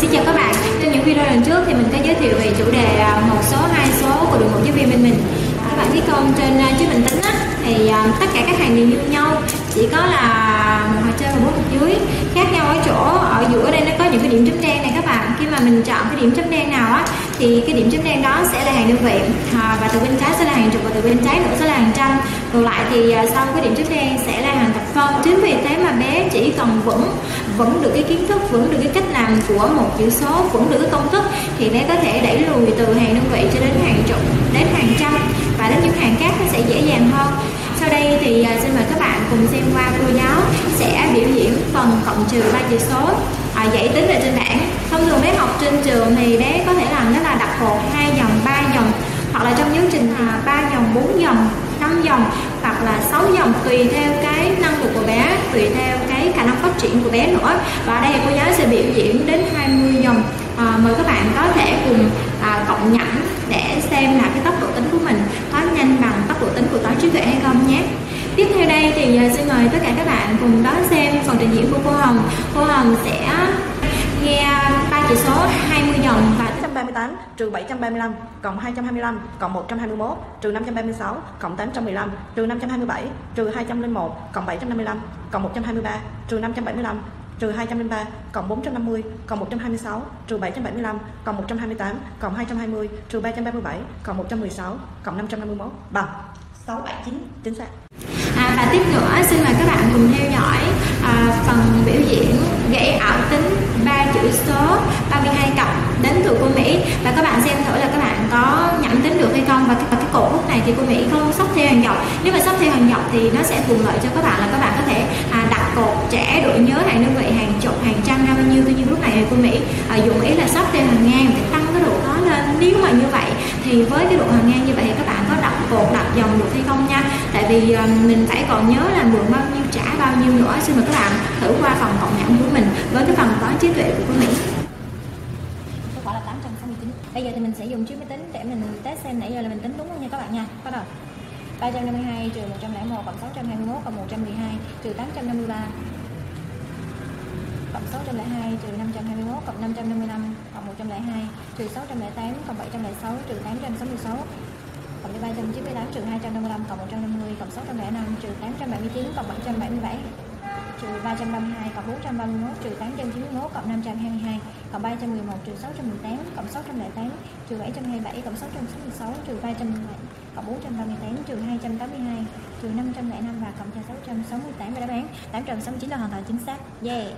Xin chào các bạn, trong những video lần trước thì mình có giới thiệu về chủ đề à, một số hai số của đội ngũ giáo viên bên mình. À, các bạn biết không trên à, chiếc bình tĩnh á, thì tất cả các hàng đều như nhau chỉ có là một hàng trên và một dưới. Khác nhau ở chỗ ở giữa đây nó có những cái điểm chấm đen này các bạn. Khi mà mình chọn cái điểm chấm đen nào á thì cái điểm chấm đen đó sẽ là hàng đơn vị à, và từ bên trái sẽ là hàng chục và từ bên trái nữa sẽ là hàng trăm ngược lại thì à, sau cái điểm trước đen sẽ là hàng thập phân chính vì thế mà bé chỉ cần vững vững được cái kiến thức vững được cái cách làm của một chữ số vững được cái công thức thì bé có thể đẩy lùi từ hàng đơn vị cho đến hàng chục đến hàng trăm và đến những hàng khác nó sẽ dễ dàng hơn. Sau đây thì à, xin mời các bạn cùng xem qua cô giáo sẽ biểu diễn phần cộng trừ ba chữ số. À, dãy tính ở trên bảng. Thông thường bé học trên trường thì bé có thể làm đó là đặt cột hai dòng ba dòng hoặc là trong giáo trình là ba dòng bốn dòng năm dòng hoặc là 6 dòng tùy theo cái năng lực của bé tùy theo cái khả năng phát triển của bé nữa. Và ở đây cô giáo sẽ biểu diễn đến 20 dòng. À, mời các bạn có thể cùng à, cộng nhẩm để xem là cái tốc độ tính của mình có nhanh bằng tốc độ tính của toán trí tuệ hay không nhé. Tiếp theo đây thì à, xin mời tất cả các bạn cùng đón xem phần trình diễn của cô Hồng. Cô Hồng sẽ nghe ba chỉ số 20 dòng và 838 trừ 735 cộng 225 cộng 121 trừ 536 cộng 815 trừ 527 trừ 201 cộng 755 cộng 123 trừ 575 trừ 203 cộng 450 cộng 126 trừ 775 cộng 128 cộng 220 trừ 337 cộng 116 cộng 551 bằng 679 chính xác. À, và tiếp nữa xin mời cái, cái cột bút này thì cô Mỹ không sắp theo hàng dọc nếu mà sắp theo hàng dọc thì nó sẽ thuận lợi cho các bạn là các bạn có thể à, đặt cột trẻ độ nhớ hàng đơn vị hàng chục hàng trăm ra bao nhiêu tuy nhiên lúc này thì cô Mỹ à, dụng ý là sắp theo hàng ngang để tăng cái độ khó lên. Nếu mà như vậy thì với cái độ hàng ngang như vậy thì các bạn có đặt cột đặt dòng được hay không nha? Tại vì à, mình phải còn nhớ là mượn bao nhiêu trả bao nhiêu nữa. Xin mời các bạn thử qua phần cộng nhẩm của mình với cái phần toán trí tuệ của cô Mỹ quả là 869 bây giờ thì mình sẽ dùng chiếc máy tính để mình test xem nãy giờ là mình tính đúng không nha các bạn nha. Bắt đầu. 352 trừ 101 cộng 621 cộng 112 trừ 853 cộng 602 trừ 521 cộng 555 cộng 102 trừ 608 cộng 706 trừ 866 cộng 398 trừ 255 cộng 150 cộng 605 trừ 879 cộng 777 trừ 332 cộng 431 trừ 891 cộng 522 cộng 311 trừ 618 cộng 608 trừ 727 cộng 666 trừ 307 cộng 438 trừ 282 trừ 505 và cộng cho 668 và đáp án 869 là hoàn toàn chính xác. Yeah.